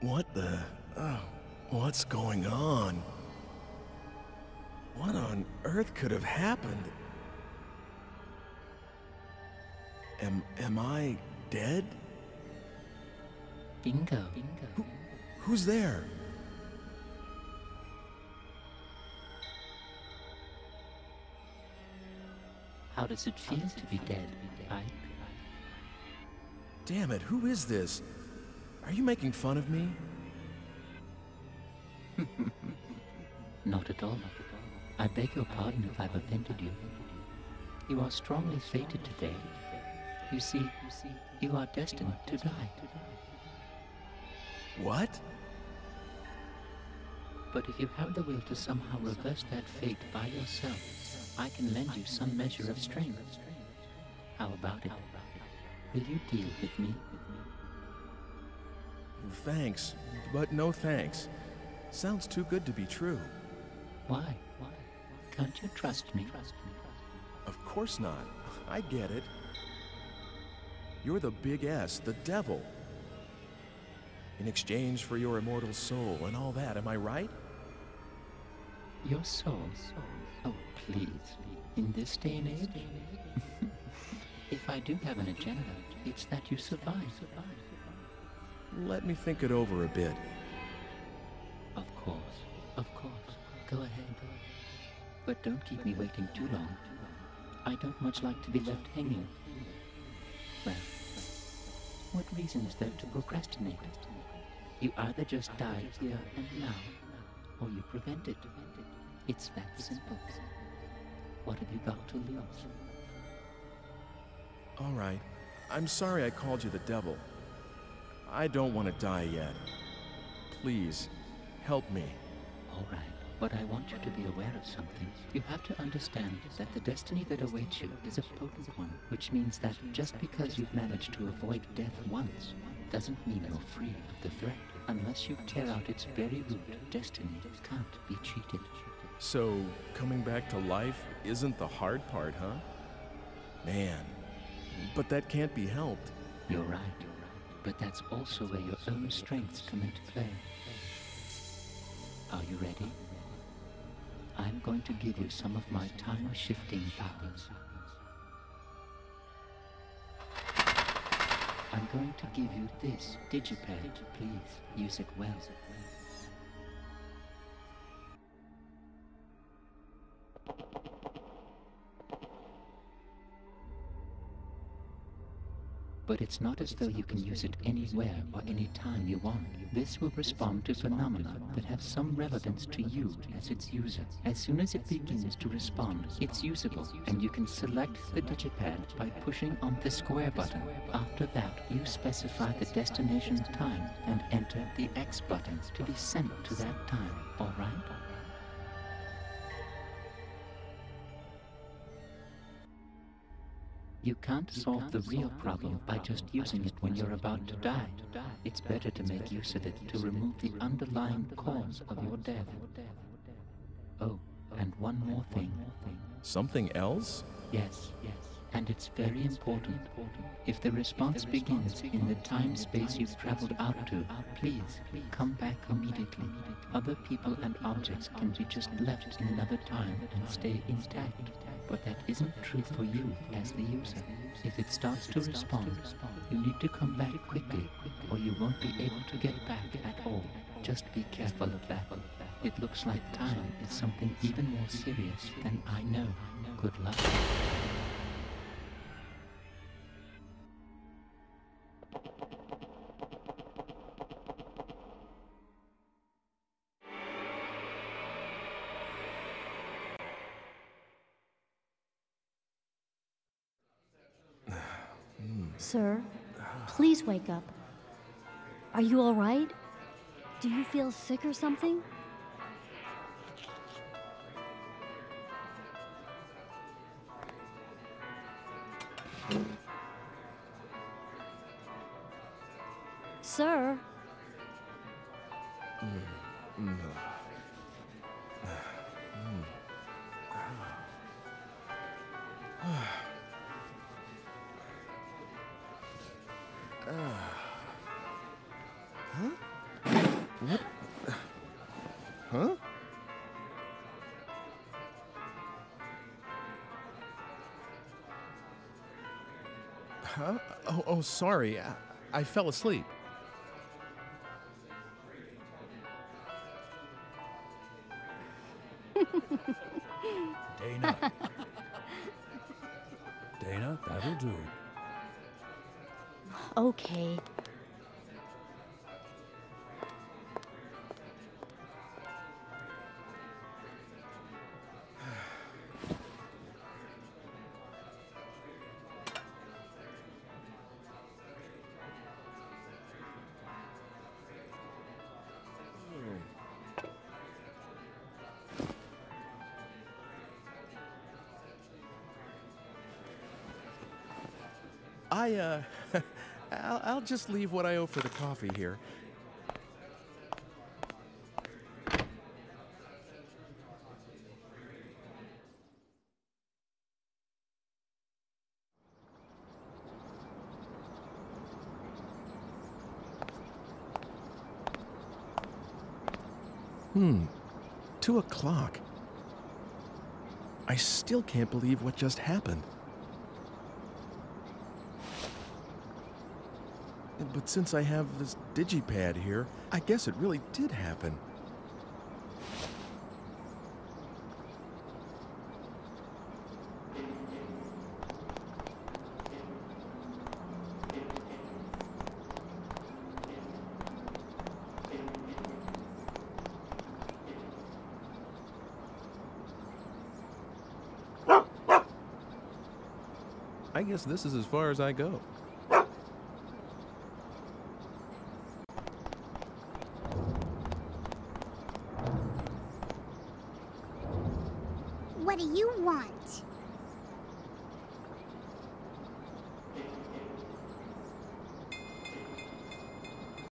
What the? Uh, what's going on? What on earth could have happened? Am, am I dead? Bingo. Bingo. Who, who's there? How does it feel to be dead, Eike? Damn it, who is this? Are you making fun of me? Not at all. I beg your pardon if I've offended you. You are strongly fated today. You see, you are destined to die. What? But if you have the will to somehow reverse that fate by yourself, I can lend you some measure of strength. How about it? Will you deal with me? Thanks, but no thanks. Sounds too good to be true. Why? Why? Can't you trust me? Of course not. I get it. You're the big S, the devil. In exchange for your immortal soul and all that, am I right? Your soul? Oh, please. In this day and age? if I do have an agenda, it's that you survive. Let me think it over a bit. Of course, of course. Go ahead. But don't keep me waiting too long. I don't much like to be left hanging. Well, what reason is there to procrastinate? You either just die here and now, or you prevent it. It's that simple. What have you got to lose? All right. I'm sorry I called you the devil. I don't want to die yet. Please, help me. All right. But I want you to be aware of something. You have to understand that the destiny that awaits you is a potent one, which means that just because you've managed to avoid death once, doesn't mean you're free of the threat. Unless you tear out its very root, destiny can't be cheated. So, coming back to life isn't the hard part, huh? Man, but that can't be helped. You're right. But that's also where your own strengths come into play. Are you ready? I'm going to give you some of my time-shifting powers. I'm going to give you this digipad. Please use it well. But it's not as though you can use it anywhere or any time you want. This will respond to phenomena that have some relevance to you as its user. As soon as it begins to respond, it's usable, and you can select the digipad by pushing on the square button. After that, you specify the destination time and enter the X button to be sent to that time, alright? You can't solve the real problem by just using it when you're about to die. It's better to make use of it to remove the underlying cause of your death. Oh, and one more thing. Something else? Yes, yes. And it's very important. If the response begins in the time space you've traveled out to, please come back immediately. Other people and objects can be just left in another time and stay intact. But that isn't true for you as the user. If it starts to respond, you need to come back quickly, or you won't be able to get back at all. Just be careful of that. It looks like time is something even more serious than I know. Good luck. Sir, please wake up. Are you all right? Do you feel sick or something? Sir? Mm, hmm. Huh? What? Huh? Huh? Oh, oh sorry. I, I fell asleep. Okay. I, uh, I'll, I'll just leave what I owe for the coffee here. Hmm, two o'clock. I still can't believe what just happened. But since I have this digipad here, I guess it really did happen. I guess this is as far as I go. You want?